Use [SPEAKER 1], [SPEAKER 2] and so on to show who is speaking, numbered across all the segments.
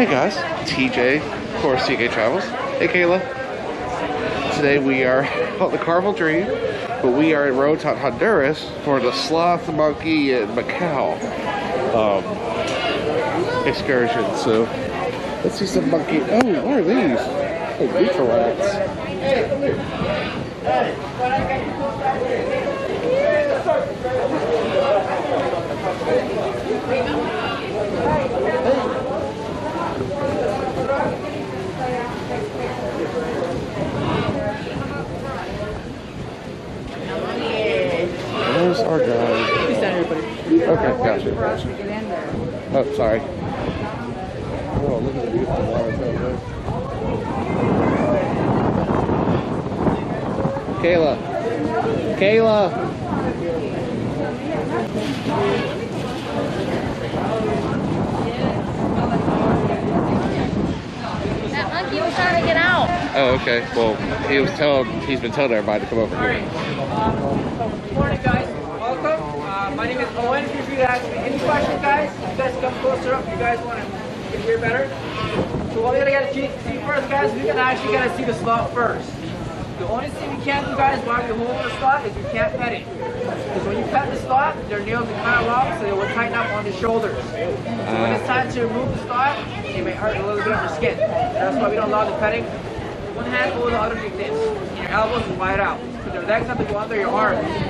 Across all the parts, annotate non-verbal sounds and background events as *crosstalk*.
[SPEAKER 1] Hey guys, TJ, of course, TK Travels. Hey Kayla. Today we are *laughs* on the Carnival Dream, but we are in Roatan, Honduras for the Sloth Monkey and Macaw um, excursion. So let's see some monkey. Oh, what are these? Oh, beetle rats. Oh, Our guy? Okay, gotcha, gotcha. Oh, sorry. Oh, look at the beautiful waters over there. Kayla. Kayla.
[SPEAKER 2] That monkey was trying to get out.
[SPEAKER 1] Oh, okay. Well, he was telling, he's been telling everybody to come over here.
[SPEAKER 3] Um, morning, guys. My name is Owen. If you guys have any questions, guys, you guys come closer up. You guys want to hear better. So what we gotta get to see first, guys, we gotta actually gotta see the slot first. The only thing we can't do, guys, while we hold the slot is we can't pet it. Because when you pet the slot, their nails are kind of long, so they will tighten up on the shoulders. So when it's time to remove the slot, it may hurt a little bit on your skin. That's why we don't allow the petting. One hand over the other like this. Your elbows wide out. Put your legs have to go under your arms.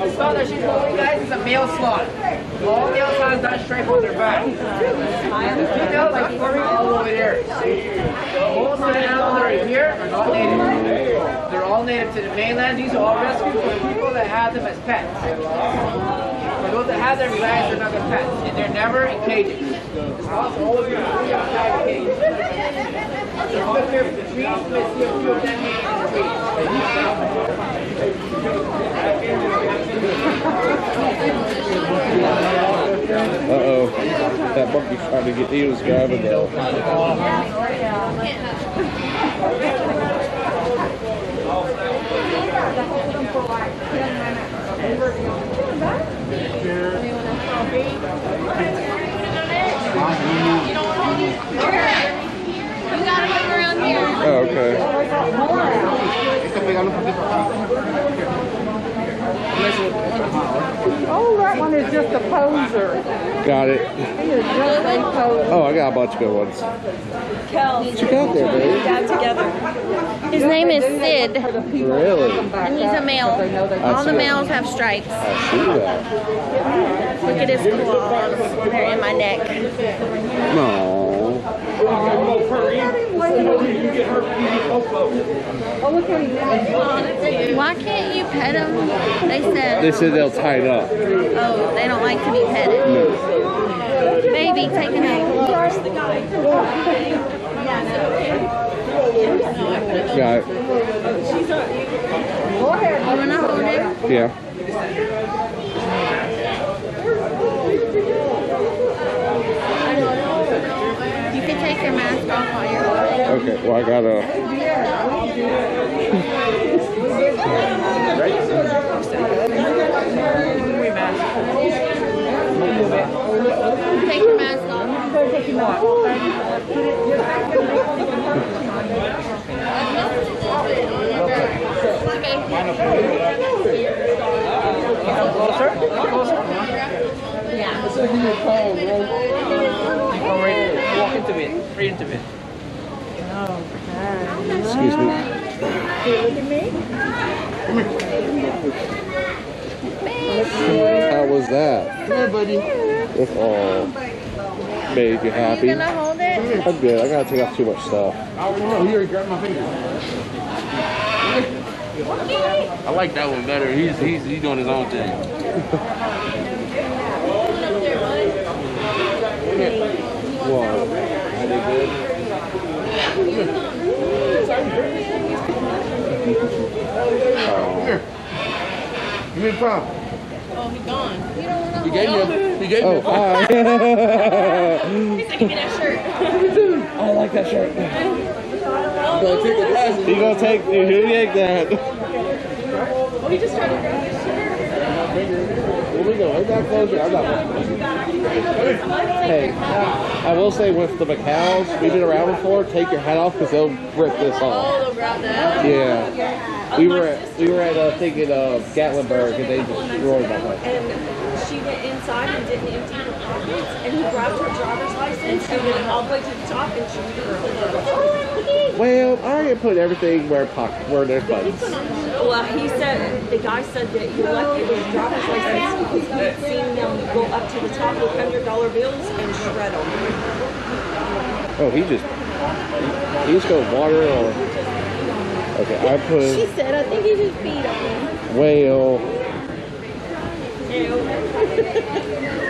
[SPEAKER 3] she's holding, guys, is a male slot. All male are done straight from their back. The females are forming all over there. Most of the animals that are here are not native. They're all native to the mainland. These are all rescued from people that have them as pets. For those that have them, guys, they're not their pets. And they're never in cages. Are always going to be outside the cage. So come here for the trees, you may see a few of them in the
[SPEAKER 1] Monkey's trying to get,
[SPEAKER 2] come around here.
[SPEAKER 1] Oh, okay.
[SPEAKER 4] Oh, that one is just a poser.
[SPEAKER 1] Got it.
[SPEAKER 4] He is just a poser.
[SPEAKER 1] Oh, I got a bunch of good ones. You got there, babe?
[SPEAKER 2] His name is Sid,
[SPEAKER 1] Really?
[SPEAKER 2] and he's a male. All the males have stripes.
[SPEAKER 1] I see that.
[SPEAKER 2] Look at his claws. They're in my neck.
[SPEAKER 1] No.
[SPEAKER 2] Why can't you pet them? They said,
[SPEAKER 1] They said they'll tighten up.
[SPEAKER 2] oh, they don't like to be petted. Baby, take a nap.
[SPEAKER 1] Got it.
[SPEAKER 2] You wanna hold him?
[SPEAKER 1] Yeah.
[SPEAKER 2] You can take your mask off while you're holding.
[SPEAKER 1] Okay, well, I gotta. *laughs*
[SPEAKER 2] Take your mask
[SPEAKER 3] Closer? Closer? Come right, walk into it, right into it.
[SPEAKER 1] Excuse me. How was that?
[SPEAKER 4] Good, buddy.
[SPEAKER 1] If all made you happy.
[SPEAKER 2] Are you gonna hold it?
[SPEAKER 1] I'm good. I gotta take off too much stuff.
[SPEAKER 5] Oh, here, grab my finger. I like that one better. He's he's he's doing his own thing.
[SPEAKER 1] Are they good?
[SPEAKER 2] oh. Give me a problem. Oh, he gone. You don't want to
[SPEAKER 5] He gave me a, he gave me
[SPEAKER 1] Oh,
[SPEAKER 5] a
[SPEAKER 1] hi.
[SPEAKER 2] He's like, give me that shirt.
[SPEAKER 1] I like that shirt.
[SPEAKER 5] Gonna take the glasses.
[SPEAKER 1] You gonna take, you take that.
[SPEAKER 2] Oh, he just tried to grab his shirt.
[SPEAKER 1] Where we go? I'm not closing. I'm not Hey, I will say with the Macaws, we've been around before, take your hat off because they'll rip this off.
[SPEAKER 2] Oh, they'll grab that.
[SPEAKER 1] Yeah. We were at, we were at uh, thinking of Gatlinburg and they destroyed that place.
[SPEAKER 6] And she went inside and didn't empty her pockets, and he grabbed her driver's license and went all the way to the top and she was
[SPEAKER 1] Well, I already put everything where pocket, where there's buttons.
[SPEAKER 6] Well, he said, the guy said that he left his driver's license because he had seen them go up to the top with hundred dollar bills and shred them.
[SPEAKER 1] Oh, he just, he just go water or. Okay, I
[SPEAKER 2] She said, I think he just beat on me.
[SPEAKER 1] whale.
[SPEAKER 6] I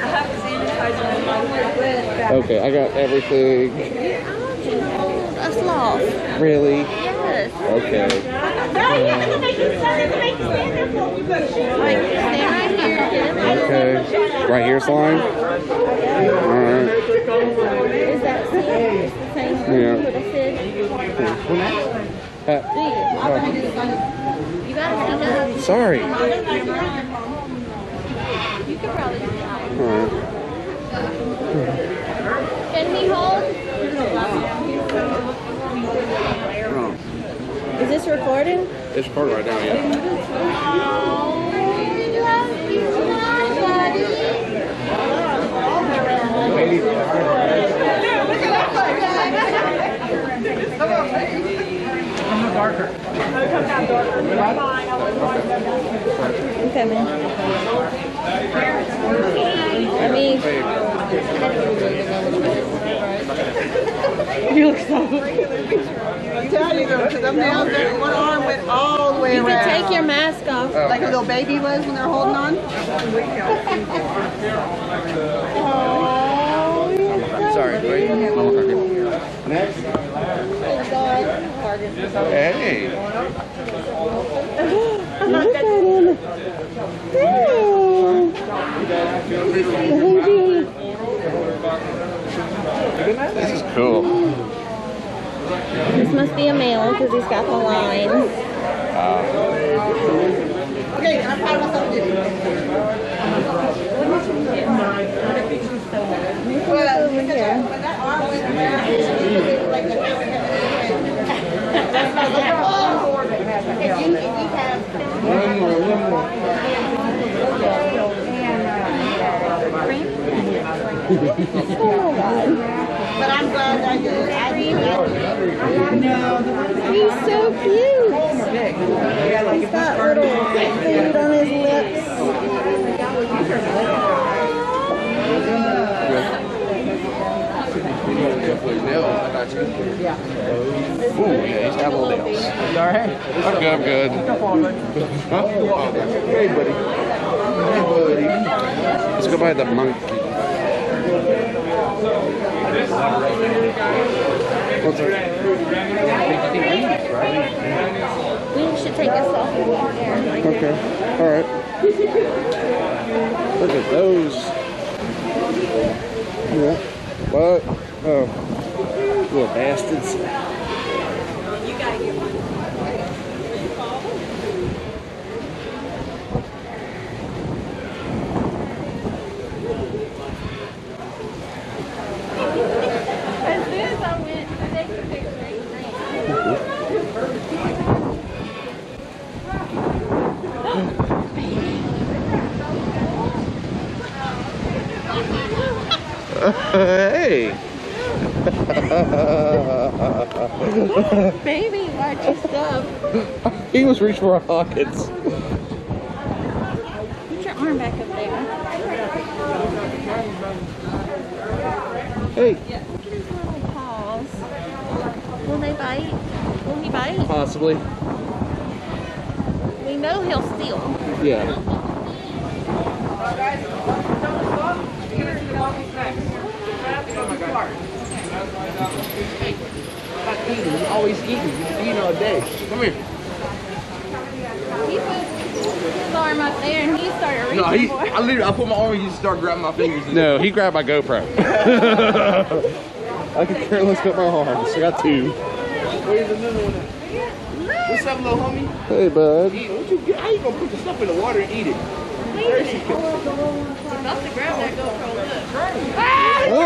[SPEAKER 6] have sanitizer in my way.
[SPEAKER 1] Okay, I got everything.
[SPEAKER 2] A sloth.
[SPEAKER 1] Really?
[SPEAKER 2] Yes.
[SPEAKER 1] Okay.
[SPEAKER 2] Like, stand right here. Get in there.
[SPEAKER 1] Okay. Right here, slime. All right.
[SPEAKER 2] Is uh, that same? It's the same
[SPEAKER 1] Yeah.
[SPEAKER 2] what I said?
[SPEAKER 1] Uh,
[SPEAKER 2] Do you? You gotta speak up.
[SPEAKER 1] sorry.
[SPEAKER 2] You could probably do that.
[SPEAKER 1] All right.
[SPEAKER 2] Can he hold?
[SPEAKER 1] Oh,
[SPEAKER 2] Is this recording?
[SPEAKER 1] it's recording right now. Yeah.
[SPEAKER 2] Okay, man. I mean,
[SPEAKER 7] You look so. I tell you though, because I'm now one arm went all the way
[SPEAKER 2] you
[SPEAKER 7] around.
[SPEAKER 2] can take your mask off.
[SPEAKER 7] like a little baby was when they're holding on.
[SPEAKER 2] Oh,
[SPEAKER 1] Sorry. Wait. Next. Hey.
[SPEAKER 2] Look at him.
[SPEAKER 1] This is cool.
[SPEAKER 2] This must be a male because he's got the lines.
[SPEAKER 7] Okay, I'm proud of myself. Well,
[SPEAKER 2] Over here.
[SPEAKER 7] when that arm went around, it was like the you, you have But I'm glad I did. I.
[SPEAKER 2] He's so cute. He's got little food on his lips.
[SPEAKER 1] Ooh, yeah, he's got little nails. I'm good, I'm good. Hey, buddy. Hey, buddy. Let's go by the monkey. What's that?
[SPEAKER 2] We should take a selfie walk there.
[SPEAKER 1] Okay, alright. Look at those. Yeah. What? Oh. Little bastards. Hey! *laughs*
[SPEAKER 2] baby, watch your stuff. *laughs*
[SPEAKER 1] he was reaching for our pockets.
[SPEAKER 2] Put your arm back up there.
[SPEAKER 1] Hey!
[SPEAKER 2] Look at his little paws. Will they bite? Will he bite?
[SPEAKER 1] Possibly.
[SPEAKER 2] We know he'll steal.
[SPEAKER 1] Yeah.
[SPEAKER 5] He's always eating. He's eating all day. Come here.
[SPEAKER 2] He puts his arm up there and he started.
[SPEAKER 5] reaching No, he, I literally, I put my arm and he just started grabbing my fingers.
[SPEAKER 1] No, he grabbed my GoPro. I can barely lift up my arms. I got oh, two. Where's another one?
[SPEAKER 5] What's up, little homie?
[SPEAKER 1] Hey, bud.
[SPEAKER 5] Eat. What you get? How you gonna put the stuff in the water and eat it? I'm about to grab that GoPro. Look.
[SPEAKER 1] Oh!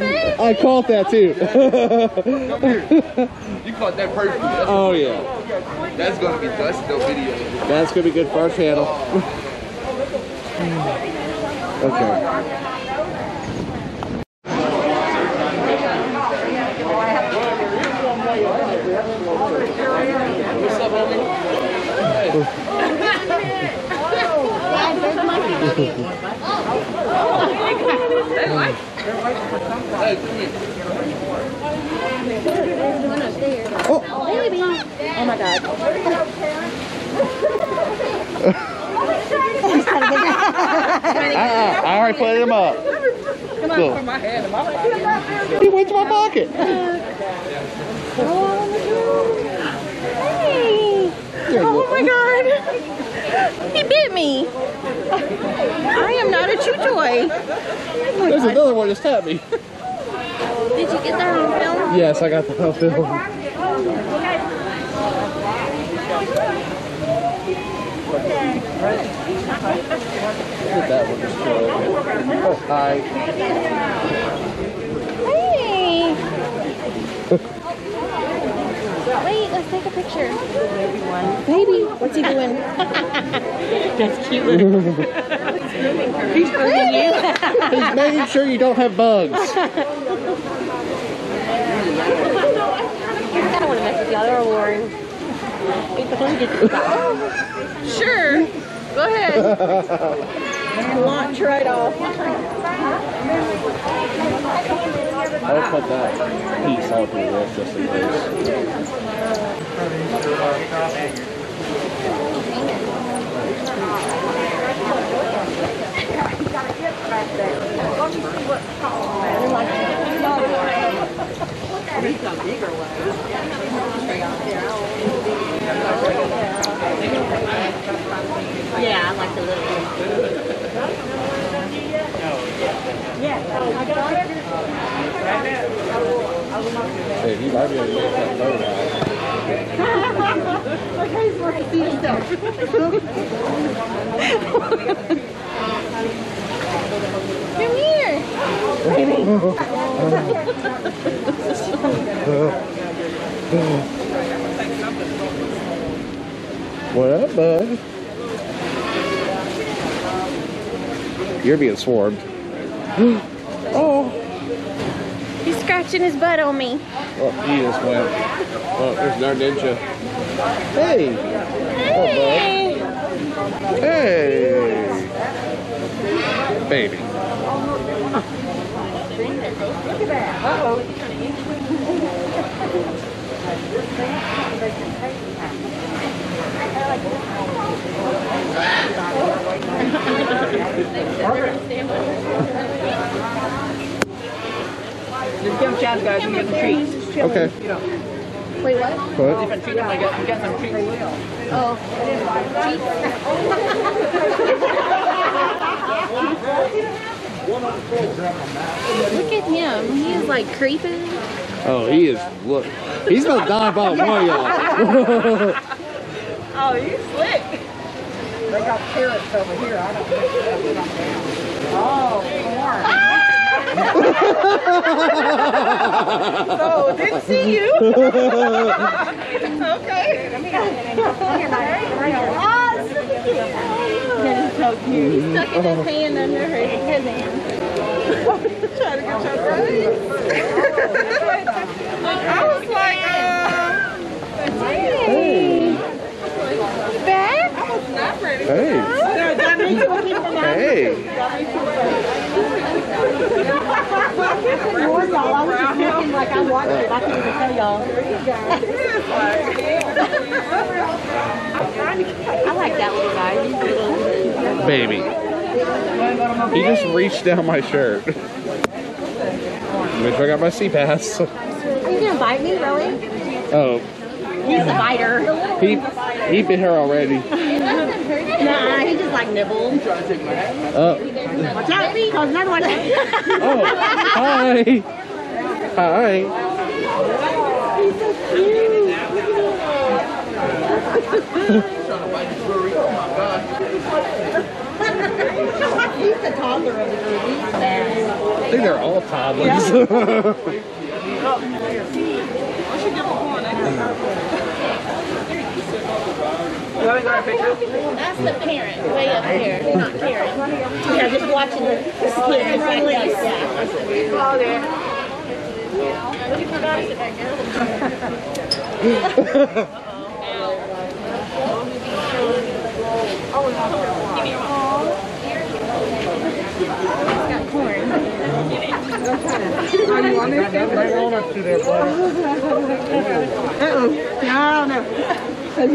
[SPEAKER 1] I caught that too. *laughs*
[SPEAKER 5] Come here. You caught that perfect. That's,
[SPEAKER 1] oh yeah.
[SPEAKER 5] that's gonna be that's the video.
[SPEAKER 1] That's gonna be good for our channel. okay.
[SPEAKER 5] What's up, homie? Hey, come here.
[SPEAKER 2] Oh my god.
[SPEAKER 1] Uh-uh, I already put him up. Look. He went to my pocket.
[SPEAKER 2] Hey! Oh my god! He bit me! I am not a chew toy.
[SPEAKER 1] There's another one just tapped me.
[SPEAKER 2] Did you get that on film?
[SPEAKER 1] Yes, I got the whole film. Look at that one just. Oh, hi.
[SPEAKER 2] Wait, let's take a picture. Baby, what's he doing? *laughs*
[SPEAKER 7] That's cute. *laughs*
[SPEAKER 2] He's hurting you.
[SPEAKER 1] He's making sure you don't have bugs.
[SPEAKER 7] I don't want to mess with y'all. They're all boring. Wait, but let me get this *laughs*
[SPEAKER 2] Sure. Go ahead. Launch right off.
[SPEAKER 1] I'll put that piece out here with just in case.
[SPEAKER 7] Yeah, I like the little one.
[SPEAKER 1] Hey, you might be able to get that boat out.
[SPEAKER 2] Come here.
[SPEAKER 1] What up, bud? You're being swarmed. *gasps* oh.
[SPEAKER 2] He's scratching his butt on me.
[SPEAKER 1] Oh, he just went. Oh, there's our ninja. Hey.
[SPEAKER 2] Hey.
[SPEAKER 1] Hey. Baby.
[SPEAKER 3] Just give them a chance, guys. We get some treats.
[SPEAKER 1] Okay.
[SPEAKER 2] Wait, what?
[SPEAKER 1] What?
[SPEAKER 3] Different treats. I got, we got some treats.
[SPEAKER 2] Oh. Look at him. He is like creeping.
[SPEAKER 1] Oh, he is. Look. He's gonna die about one of y'all. *laughs* *laughs*
[SPEAKER 4] Oh, you slick. They got carrots over here. I don't Oh, corn. So, didn't see you. *laughs* okay.
[SPEAKER 2] That is so cute. He's stuck his hand under her his hand.
[SPEAKER 4] Trying to get your face. I was like, uh,
[SPEAKER 2] Hey. Back?
[SPEAKER 4] I was not ready.
[SPEAKER 1] Hey.
[SPEAKER 4] No,
[SPEAKER 7] y'all. I was just looking like I watched it. I couldn't even tell y'all. I like that little guy. He's little.
[SPEAKER 1] Baby. He just reached down my shirt. Make sure I got my C pass.
[SPEAKER 2] Are you gonna bite me, really?
[SPEAKER 1] Oh,
[SPEAKER 2] He's a biter.
[SPEAKER 1] he he bit her already.
[SPEAKER 2] It doesn't hurt Nah, he just like nibbled.
[SPEAKER 1] Oh. Uh.
[SPEAKER 2] Watch out, cause another one.
[SPEAKER 1] Oh. Hi. Hi.
[SPEAKER 2] He's the toddler of the group. He's bad.
[SPEAKER 1] I think they're all toddlers.
[SPEAKER 3] You *laughs* haven't got a picture?
[SPEAKER 2] That's the parent, way up here. Not Karen. Yeah, just watching the, skin like. Yeah.
[SPEAKER 3] Oh, there.
[SPEAKER 2] No, no. Have you got one I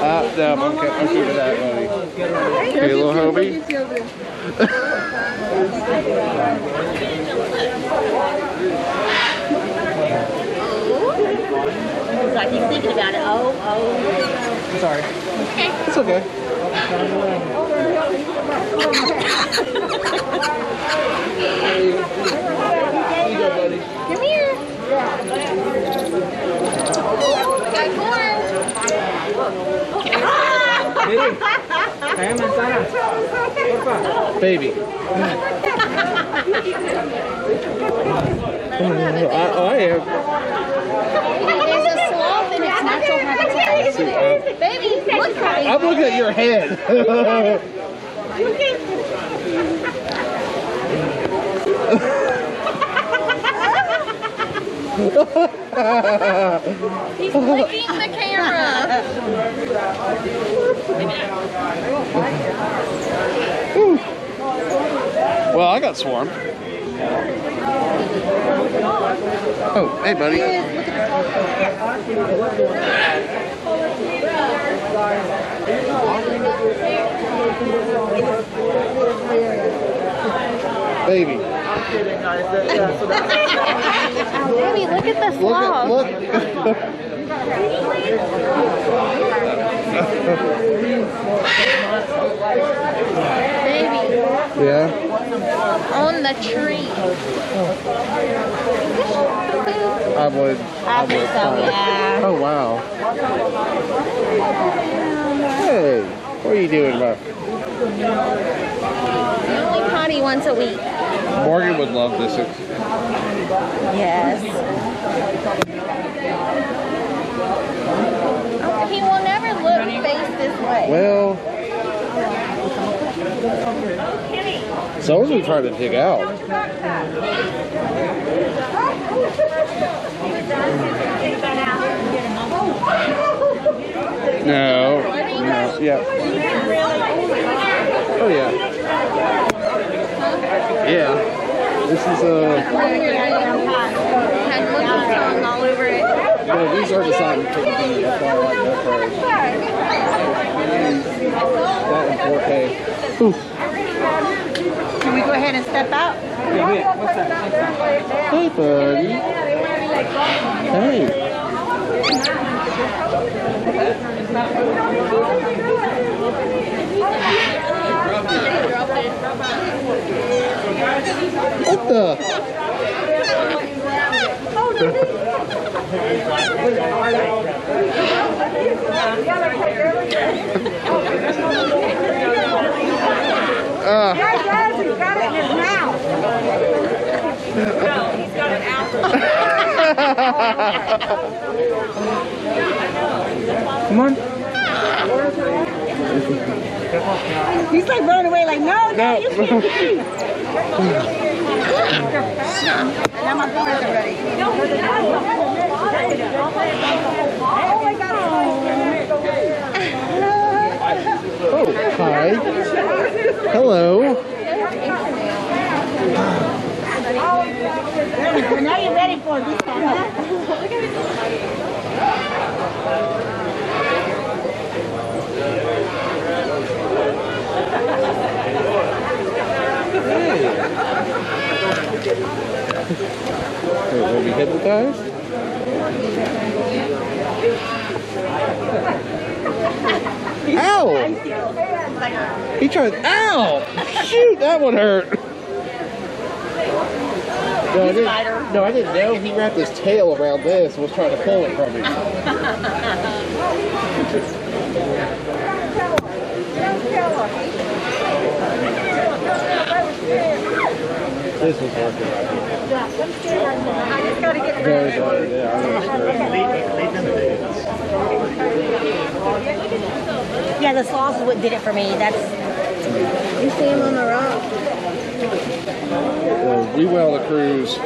[SPEAKER 1] Uh, no, I'm, ke- I'm that money. Okay, little Hobie.
[SPEAKER 2] It's like he's thinking about it. Oh, oh.
[SPEAKER 1] Sorry. It's okay.
[SPEAKER 2] Come here. Got corn.
[SPEAKER 3] Miri, manzana. Porfa.
[SPEAKER 1] Baby. I, I am.
[SPEAKER 2] There's a sloth in its natural habitat. Baby, look at
[SPEAKER 1] I'm looking at your head. *laughs*
[SPEAKER 2] He's licking the camera.
[SPEAKER 1] well, I got swarmed. Oh, hey, buddy. Baby,
[SPEAKER 2] Baby, look at the
[SPEAKER 1] look
[SPEAKER 2] sloth.
[SPEAKER 1] look.
[SPEAKER 2] Baby,
[SPEAKER 1] yeah.
[SPEAKER 2] on the tree.
[SPEAKER 1] I would.
[SPEAKER 2] I think so, yeah.
[SPEAKER 1] Oh wow. Hey, what are you doing, bud?
[SPEAKER 2] Only once a week.
[SPEAKER 1] Morgan would love this.
[SPEAKER 2] Yes. Oh, he will never look face this way.
[SPEAKER 1] Well, someone's been trying to dig out. No. No. Yeah. Oh yeah. Yeah. This is uh.
[SPEAKER 2] Had monkey tongue all over it.
[SPEAKER 1] No, these are designed to be a far like that That in 4K.
[SPEAKER 7] Can we go ahead and step out?
[SPEAKER 1] Hey, buddy. Hey. What the? Uh, *laughs*
[SPEAKER 3] Come on.
[SPEAKER 7] He's like running away like, no, no, you can't leave. now my boys are ready.
[SPEAKER 1] oh, hi. Hello.
[SPEAKER 7] now you're ready for this *laughs* huh?
[SPEAKER 1] Wait, will we hypnotized? He tried. Ow! Shoot, that one hurt. No, I didn't, no, I didn't know. He wrapped his tail around this and was trying to pull it from me. *laughs* This was working right here.
[SPEAKER 8] I just gotta get
[SPEAKER 1] Very good. Yeah, I.
[SPEAKER 7] Yeah, the sauce is what did it for me. That's
[SPEAKER 8] You see him on the rock?
[SPEAKER 1] Well, we went on the cruise.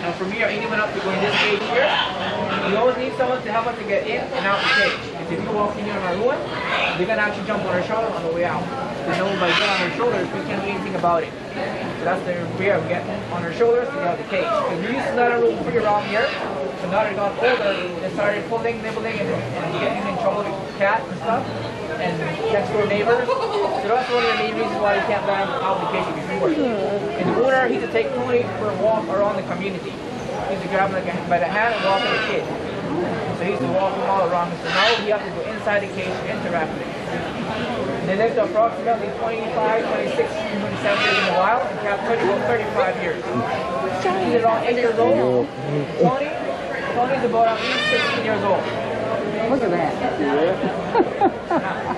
[SPEAKER 3] Now from here, anyone up to go in this cage here, you always need someone to help us to get in and out the cage. If you walk in here on our ruin, they're gonna actually jump on our shoulder on the way out. They know by getting on our shoulders, we can't do anything about it. So that's the way we get on our shoulders to get the cage. Because we used to let our room free around here, so now that they got older, they started pulling, nibbling, and, and getting in trouble with cats and stuff. And next door neighbors. So that's one of the main reasons why we can't let them out the cage before. The owner, he to take Tony for a walk around the community. He used to grab by the hand and walk with the kid. So he used to walk him all around. So now he has to go inside the cage to interact with it. They lived approximately 25, 26, 27 years in the wild and captured about 35 years. He's around 8 years old. Tony, Tony's about at least 16 years old.
[SPEAKER 4] Look at that.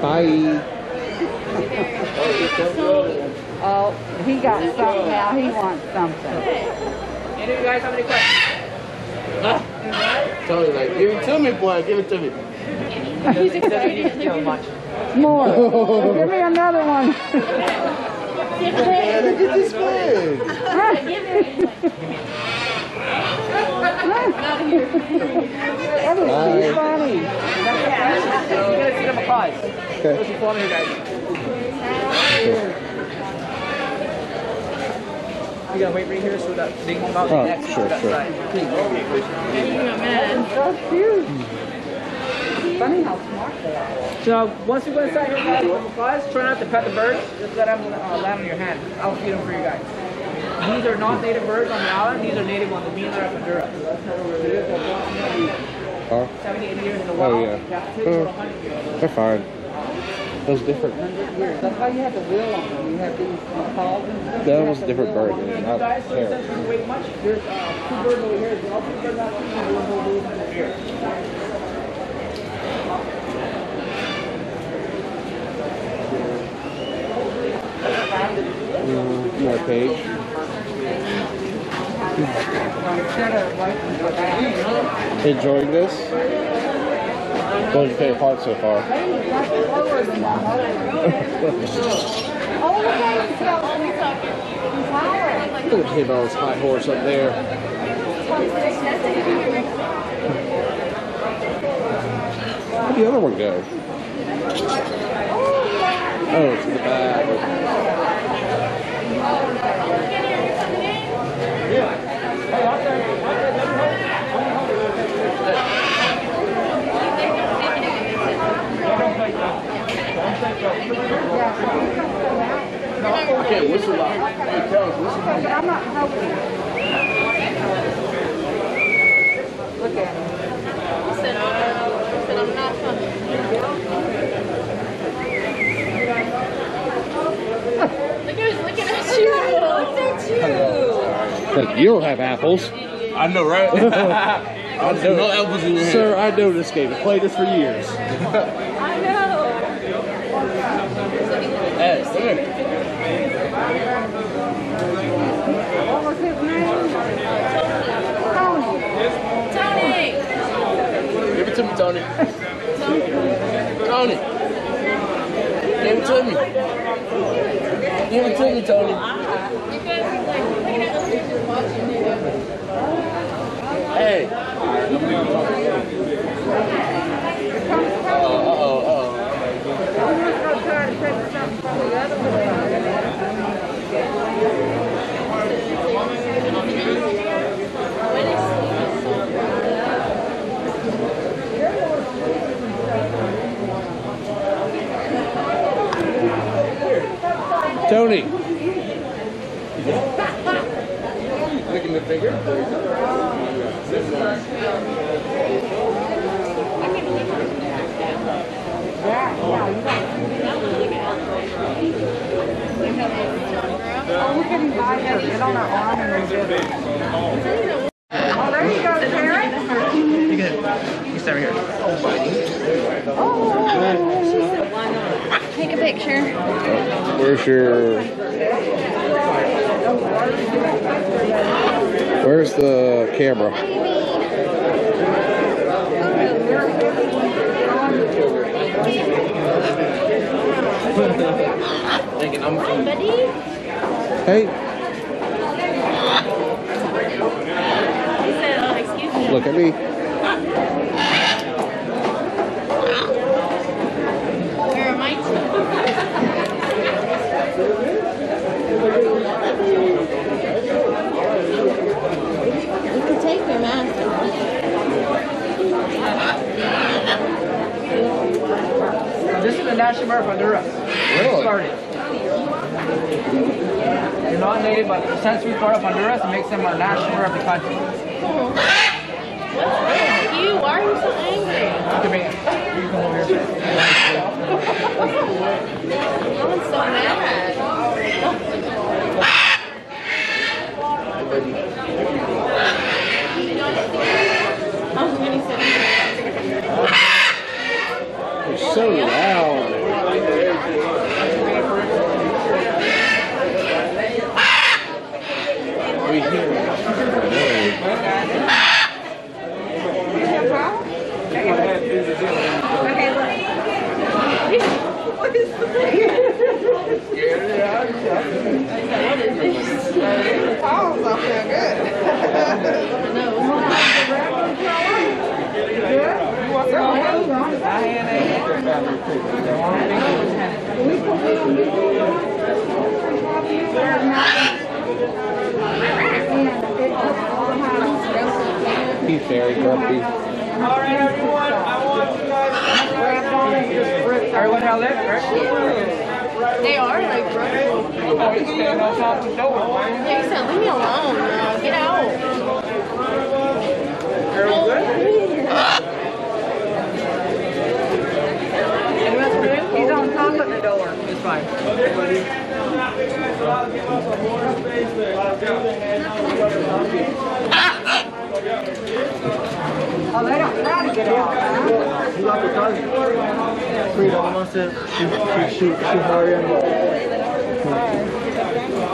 [SPEAKER 1] Bye.
[SPEAKER 4] Oh, he got something now. He wants something.
[SPEAKER 3] Any of you guys have any questions?
[SPEAKER 5] Tony, like, give it to me, boy. Give it to me.
[SPEAKER 3] He doesn't, he doesn't need to steal much.
[SPEAKER 4] More. *laughs* Give me another one.
[SPEAKER 5] Look at this flag.
[SPEAKER 4] That is too funny.
[SPEAKER 3] You're gonna see them applause. What's your phone here. You gotta wait right here so that they can come out
[SPEAKER 1] Oh,
[SPEAKER 3] next
[SPEAKER 1] sure,
[SPEAKER 3] to that
[SPEAKER 1] sure.
[SPEAKER 3] side.
[SPEAKER 4] So cute. Funny how smart they are.
[SPEAKER 3] So once you go inside here, guys, with applause, try not to pet the birds. Just let them uh, land on your hand. I'll feed them for you guys. These are not native birds on the island. These are native on the Bean Island, Honduras. So that's how we're lived for approximately
[SPEAKER 1] Oh,
[SPEAKER 3] 70, 80 years in the
[SPEAKER 1] Oh,
[SPEAKER 3] wild.
[SPEAKER 1] yeah. Oh.
[SPEAKER 3] 100 years.
[SPEAKER 1] they're fine. Those different.
[SPEAKER 4] That's why you have the wheel on them. You have these calls and stuff.
[SPEAKER 1] That was a different bird. Not
[SPEAKER 3] guys, so
[SPEAKER 1] there.
[SPEAKER 3] since you wait much, there's uh, two birds over here. Two birds out here. and one over here.
[SPEAKER 1] Mm, more page. Enjoying this? What was your favorite part so far? Look at him on his high horse up there. Where'd the other one go? Oh, it's in the back.
[SPEAKER 5] I can't whistle loud. Hey, tell us, whistle loud.
[SPEAKER 4] I'm not helping. Look at him.
[SPEAKER 1] Like, you Looking at you. You don't have apples.
[SPEAKER 5] I know, right? *laughs* I know. No apples in your hand.
[SPEAKER 1] Sir, I know this game. I've played this for years. *laughs*
[SPEAKER 2] I know.
[SPEAKER 5] Hey, come here.
[SPEAKER 4] What was his name?
[SPEAKER 2] Tony.
[SPEAKER 5] Give it to me, Tony. Tony. Give it to me. Give it to me, Tony. Hey. Uh-oh, uh-oh.
[SPEAKER 4] I'm gonna try to take something from the other.
[SPEAKER 1] Tony.
[SPEAKER 5] Oh, we can
[SPEAKER 4] buy it on our arm. Oh, there you go, Karen.
[SPEAKER 3] You can, you stay right here.
[SPEAKER 2] Take a picture.
[SPEAKER 1] Where's your... Where's the camera? Hey, look at me.
[SPEAKER 2] Where am I? You can take their mask
[SPEAKER 3] This is the national bird of Honduras.
[SPEAKER 1] Really?
[SPEAKER 3] Started. They're not native, but since we part of Honduras, it makes them our national bird of the country.
[SPEAKER 2] You, why are you so angry?
[SPEAKER 3] Come here. You come over here.
[SPEAKER 2] I'm so mad. I'm gonna
[SPEAKER 1] so loud. We hear
[SPEAKER 4] Oh, I feel good.
[SPEAKER 1] He's very grumpy.
[SPEAKER 3] All right, everyone. I want you guys to grab on and just rip. Everyone have lift, right?
[SPEAKER 2] They are like broken.
[SPEAKER 3] You stand on top of the door.
[SPEAKER 2] Yeah, you said leave me alone. No, get out.
[SPEAKER 3] Everyone good?
[SPEAKER 4] He's on top of the door.
[SPEAKER 3] It's fine.
[SPEAKER 4] Oh, they don't try to get out, huh?
[SPEAKER 2] The green one's prettier.
[SPEAKER 3] That was the last one. Hope you all enjoyed it. I'm going to call me over here.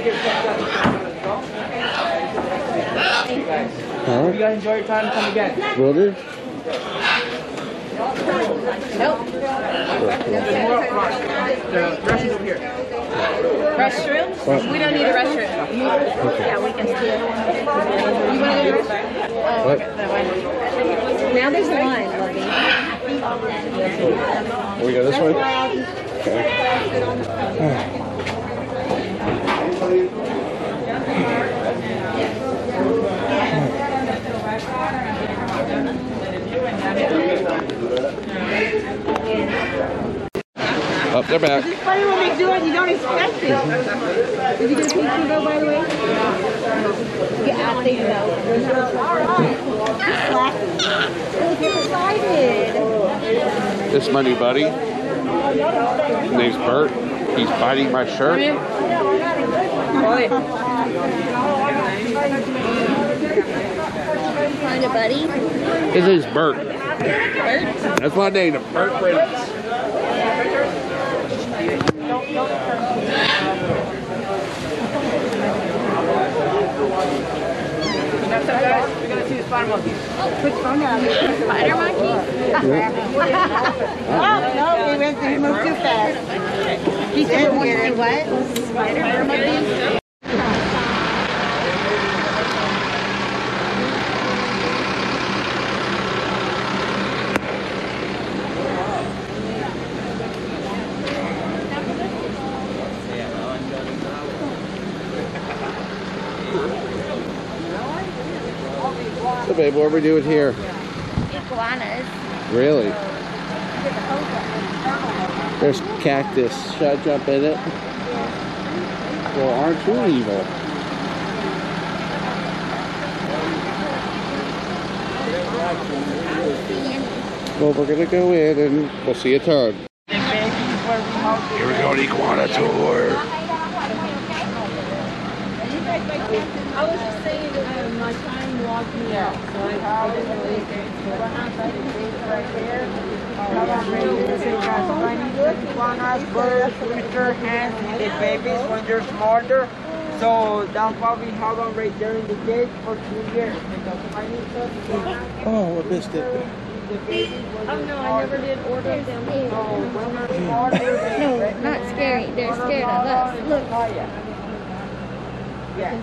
[SPEAKER 3] Hope you guys enjoy your time. Come again.
[SPEAKER 1] Will do.
[SPEAKER 3] There's more up front. The restrooms over here.
[SPEAKER 2] Restrooms?
[SPEAKER 1] What?
[SPEAKER 2] We don't need a restroom. Yeah, we can steal. You want to go to the restroom?
[SPEAKER 1] What?
[SPEAKER 2] Now there's one, Lovey.
[SPEAKER 1] We go this way? Okay. Up, they're back.
[SPEAKER 4] It's funny when they do it, you don't expect it. *laughs* Did you get a picture though, by the way?
[SPEAKER 2] Yeah, I think so. He's excited.
[SPEAKER 1] This is my new buddy. His name's Bert. He's biting my shirt. *laughs*
[SPEAKER 2] Find a buddy.
[SPEAKER 1] His name's Bert. That's my name, Burt Reynolds.
[SPEAKER 3] Next up, guys, we're going to see spider monkey.
[SPEAKER 7] Spider monkey? oh, no, he went, he moved too fast. He said, what? Spider monkey?
[SPEAKER 1] Babe, what are we doing here?
[SPEAKER 2] Iguanas.
[SPEAKER 1] Really? There's cactus. Should I jump in it? Well, aren't you evil? Well, we're gonna go in and we'll see a ton. Here we go, an iguana tour.
[SPEAKER 6] I was just saying, uh, my time logged me out, so I, I didn't really.
[SPEAKER 9] Iguanas, birds, rooster, hens, the babies when they're smaller. So that's why we have them right there in the gate for two years. Because I need to
[SPEAKER 1] Oh, I missed it.
[SPEAKER 9] the babies when
[SPEAKER 6] Oh no, I never did order them.
[SPEAKER 9] So when they're smaller, they
[SPEAKER 10] No, not scary. They're scared of us. Look.
[SPEAKER 9] Yeah.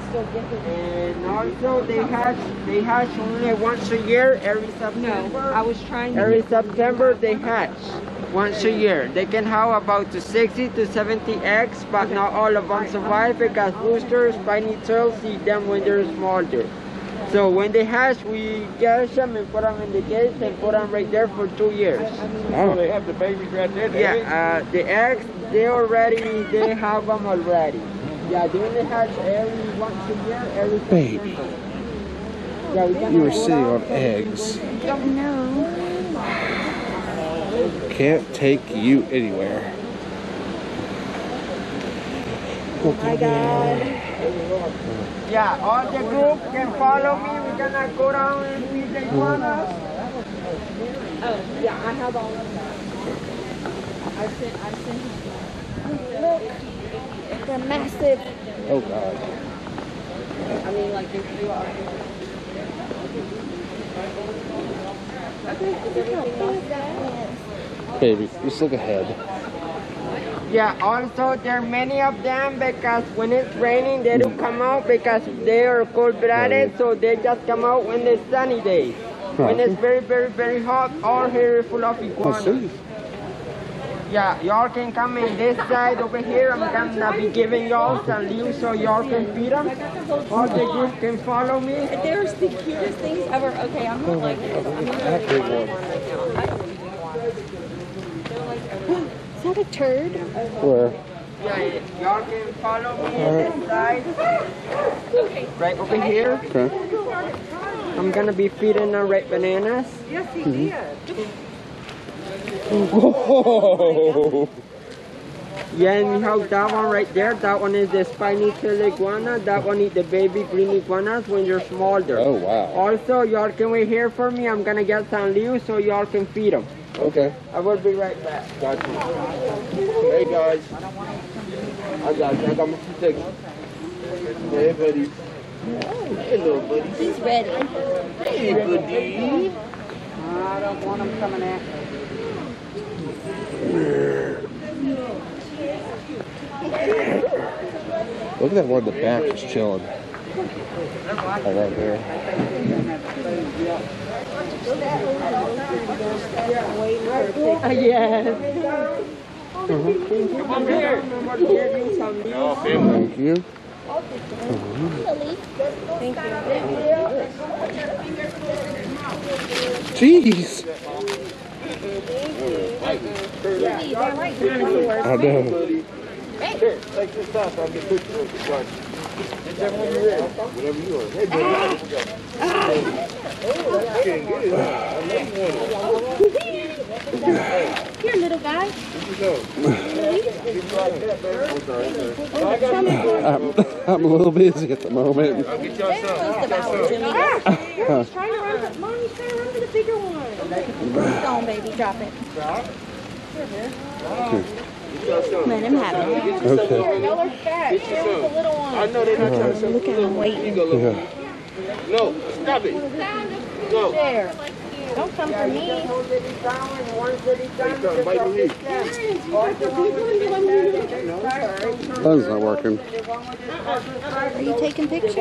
[SPEAKER 9] And also they hatch they hatch only once a year every September.
[SPEAKER 6] I was trying to.
[SPEAKER 9] Every September they hatch once a year. They can have about 60 to 70 eggs, but not all of them survive because roosters, spiny tails eat them when they're smaller. So when they hatch, we catch them and put them in the cage and put them right there for two years.
[SPEAKER 1] Oh,
[SPEAKER 5] They have the babies right there. the eggs?
[SPEAKER 9] Yeah, uh, the eggs, they already, they have them already. Yeah, they only hatch every once a year, every
[SPEAKER 1] Baby.
[SPEAKER 9] September. Yeah, we can
[SPEAKER 1] you were
[SPEAKER 9] go
[SPEAKER 1] sitting
[SPEAKER 9] down
[SPEAKER 1] on
[SPEAKER 9] and-
[SPEAKER 1] eggs.
[SPEAKER 10] No.
[SPEAKER 1] Can't take you anywhere.
[SPEAKER 7] Oh my God.
[SPEAKER 9] Yeah, all the group can follow me. We're gonna go down and feed the iguanas.
[SPEAKER 6] Oh, yeah, I have all of that. I sent, I sent.
[SPEAKER 10] Look. They're massive.
[SPEAKER 1] Oh, God.
[SPEAKER 6] I mean, like if you are.
[SPEAKER 1] Baby, just look ahead.
[SPEAKER 9] Yeah, also there are many of them because when it's raining they don't come out because they are cold-blooded, so they just come out when it's sunny days. When it's very, very, very hot, all here is full of
[SPEAKER 1] I
[SPEAKER 9] iguanas.
[SPEAKER 1] See.
[SPEAKER 9] Yeah, y'all can come in this side over here. I'm gonna be giving y'all some leaves so y'all can feed them. All the group can follow me.
[SPEAKER 6] There's the cutest things ever. Okay, I'm not like this. I'm gonna
[SPEAKER 1] That big one. *gasps*
[SPEAKER 10] Is that a turd?
[SPEAKER 1] Where?
[SPEAKER 9] Yeah, y'all can follow me in this side. Right over here.
[SPEAKER 1] Okay.
[SPEAKER 9] I'm gonna be feeding the red bananas. Mm-hmm.
[SPEAKER 1] Whoa!
[SPEAKER 9] Yeah, and we have that one right there. That one is the spiny tail iguana. That one is the baby green iguanas when they're smaller.
[SPEAKER 1] Oh, wow.
[SPEAKER 9] Also, y'all can wait here for me. I'm gonna get some leaves so y'all can feed them.
[SPEAKER 1] Okay.
[SPEAKER 9] I will be right back.
[SPEAKER 5] Got you. Hey guys. I got you. I got my protection. Hey buddy. Hey little buddy.
[SPEAKER 10] He's ready.
[SPEAKER 5] Hey buddy.
[SPEAKER 9] I don't want them coming at me.
[SPEAKER 1] Look at that one in the back just chilling. Right there.
[SPEAKER 9] yes. Come here. I'm gonna you.
[SPEAKER 1] Thank you. Jeez. I know.
[SPEAKER 5] Here, take this off. I'll get pictures of the gun. Whichever one you're ready. Whatever you are. Hey, buddy. Here we go. Get it out. I know you want it.
[SPEAKER 10] Here, little guy.
[SPEAKER 5] Here you go. Keep it like that, baby. I'm I'm. I got you.
[SPEAKER 1] I'm, I'm a little busy at the moment.
[SPEAKER 5] I'll get y'all some.
[SPEAKER 10] He's trying to run to, Mom, he's trying to run to the bigger one. Go on, baby. Drop it. Let him have it.
[SPEAKER 1] Okay.
[SPEAKER 10] Y'all are fat.
[SPEAKER 5] Get you some. I know they're not trying to
[SPEAKER 10] Look at him waiting.
[SPEAKER 5] You go look.
[SPEAKER 1] Yeah.
[SPEAKER 5] No, stop it. No.
[SPEAKER 9] There. Don't come for me.
[SPEAKER 1] Button's not working.
[SPEAKER 9] Are you taking pictures?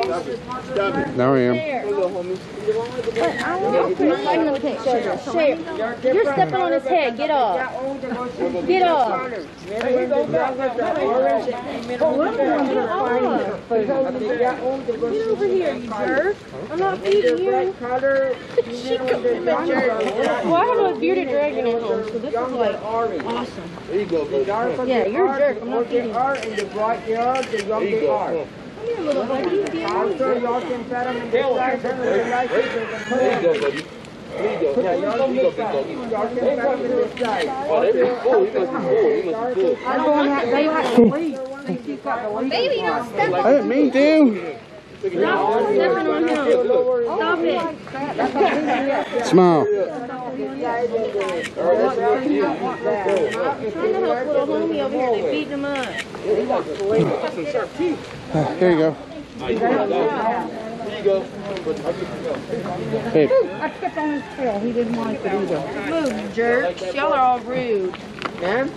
[SPEAKER 1] Now I am.
[SPEAKER 9] But I want me in the picture. Share. You're stepping on his head. Get off. Get off. Get over here, you jerk. I'm not feeding you. In the jerk. Well, I have a bearded dragon at home, so this is like awesome.
[SPEAKER 5] There you go, buddy.
[SPEAKER 9] Yeah, you're a jerk. I'm not feeding you.
[SPEAKER 4] and the bright yard, the young
[SPEAKER 5] you
[SPEAKER 4] they are.
[SPEAKER 5] go.
[SPEAKER 9] Come here, little buddy. You being
[SPEAKER 4] After y'all can fed them and get back, then they like it, they can put
[SPEAKER 5] There you go, buddy. There you go.
[SPEAKER 4] Yeah, y'all
[SPEAKER 5] There you go,
[SPEAKER 4] can
[SPEAKER 5] big doggy.
[SPEAKER 4] Y'all can fed them in this side.
[SPEAKER 5] Oh, there you go. He must be full. He must be full.
[SPEAKER 4] I don't have, they have to leave.
[SPEAKER 9] Baby, don't step
[SPEAKER 1] I didn't mean to. Smile.
[SPEAKER 9] Over here.
[SPEAKER 1] Here you go.
[SPEAKER 5] There you go.
[SPEAKER 1] Babe.
[SPEAKER 10] I stepped on his tail. He didn't like it either.
[SPEAKER 9] Move, jerks. Y'all are all rude.
[SPEAKER 4] Ma'am?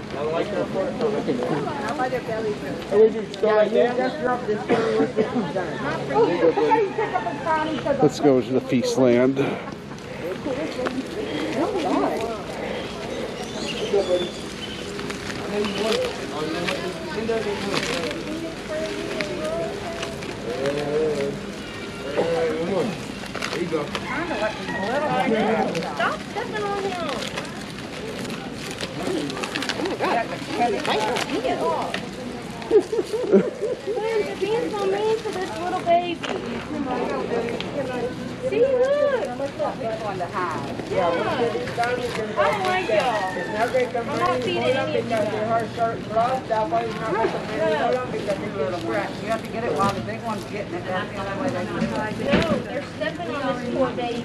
[SPEAKER 1] Let's go to the feast land.
[SPEAKER 5] There you go.
[SPEAKER 9] Stop stepping on him. Being so mean to this little baby. See, look. Yeah. I don't like y'all. I'm not feeding any of you.
[SPEAKER 4] You have to get it while the big one's getting it, that's the only way they can do it.
[SPEAKER 9] No, they're stepping on this poor baby.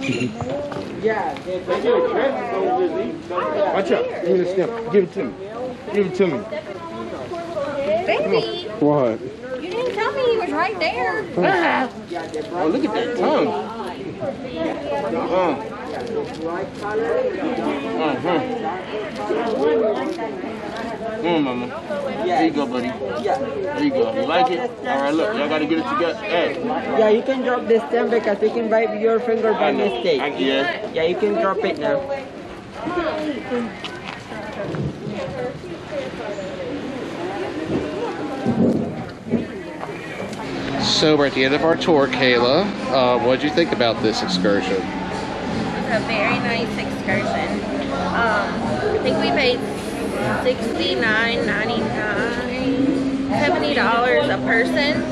[SPEAKER 11] Yeah,
[SPEAKER 4] they- they do it.
[SPEAKER 5] Watch out. Give me the snap. Give it to me. Give it to me.
[SPEAKER 9] Stepping on this poor little head.
[SPEAKER 10] Baby,
[SPEAKER 1] What?
[SPEAKER 10] you didn't tell me he was right there.
[SPEAKER 5] Oh, look at that tongue. Uh. Uh-huh. Come on, mama. There you go, buddy.
[SPEAKER 11] Yeah.
[SPEAKER 5] There you go. You like it? All right, look. Y'all got to get it together. Hey.
[SPEAKER 11] Yeah, you can drop this stem because we can bite your finger by mistake.
[SPEAKER 5] I, yeah.
[SPEAKER 11] Yeah, you can drop it now.
[SPEAKER 1] So we're at the end of our tour, Kayla. Uh, what did you think about this excursion?
[SPEAKER 2] It's a very nice excursion. Um, I think we paid $69.99, $70 a person,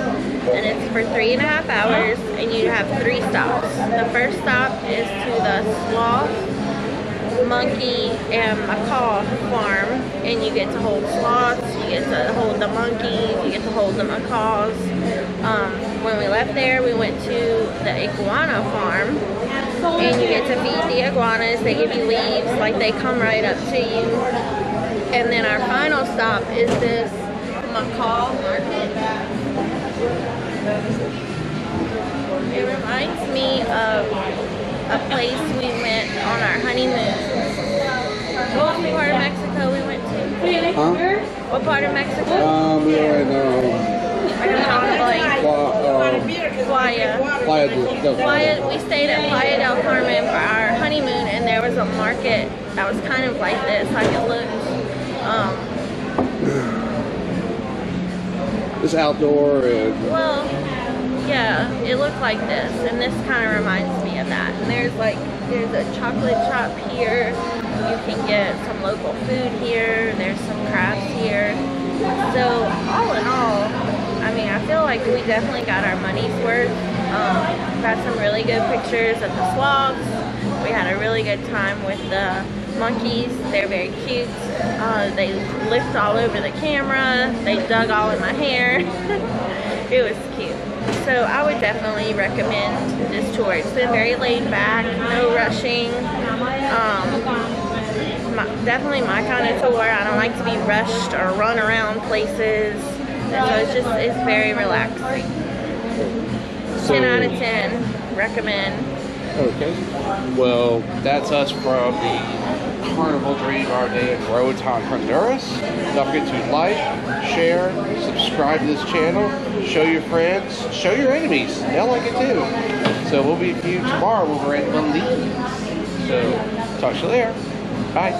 [SPEAKER 2] and it's for three and a half hours, and you have three stops. The first stop is to the sloth, monkey, and macaw farm, and you get to hold sloths, you get to hold the monkeys, you get to hold the macaws. Um, when we left there, we went to the iguana farm, and you get to feed the iguanas. They give you leaves, like they come right up to you. And then our final stop is this macaw market. It reminds me of a place we went on our honeymoon. What part of Mexico we went to?
[SPEAKER 1] Huh?
[SPEAKER 2] What part of Mexico?
[SPEAKER 1] Um, we in, um,
[SPEAKER 2] Playa.
[SPEAKER 1] Playa
[SPEAKER 2] Playa, we stayed at Playa del Carmen for our honeymoon, and there was a market that was kind of like this, like it looked. Um,
[SPEAKER 1] It's outdoor and
[SPEAKER 2] well, yeah, it looked like this, and this kind of reminds me of that. And there's like, there's a chocolate shop here. You can get some local food here. There's some crafts here. So all in all, I mean, I feel like we definitely got our money's worth. Um, got some really good pictures of the sloths. We had a really good time with the monkeys. They're very cute. Uh, they licked all over the camera. They dug all in my hair. *laughs* it was cute. So I would definitely recommend this tour. It's been very laid back, no rushing. Um, my, definitely my kind of tour. I don't like to be rushed or run around places. And so it's just, it's very relaxing. 10 out of 10. Recommend.
[SPEAKER 1] Okay. Well, that's us from the Carnival Dream our day in Roatan, Honduras. Don't forget to like, share, subscribe to this channel, show your friends, show your enemies. They'll like it too. So we'll be with you tomorrow when we're in Belize. So talk to you later. Bye.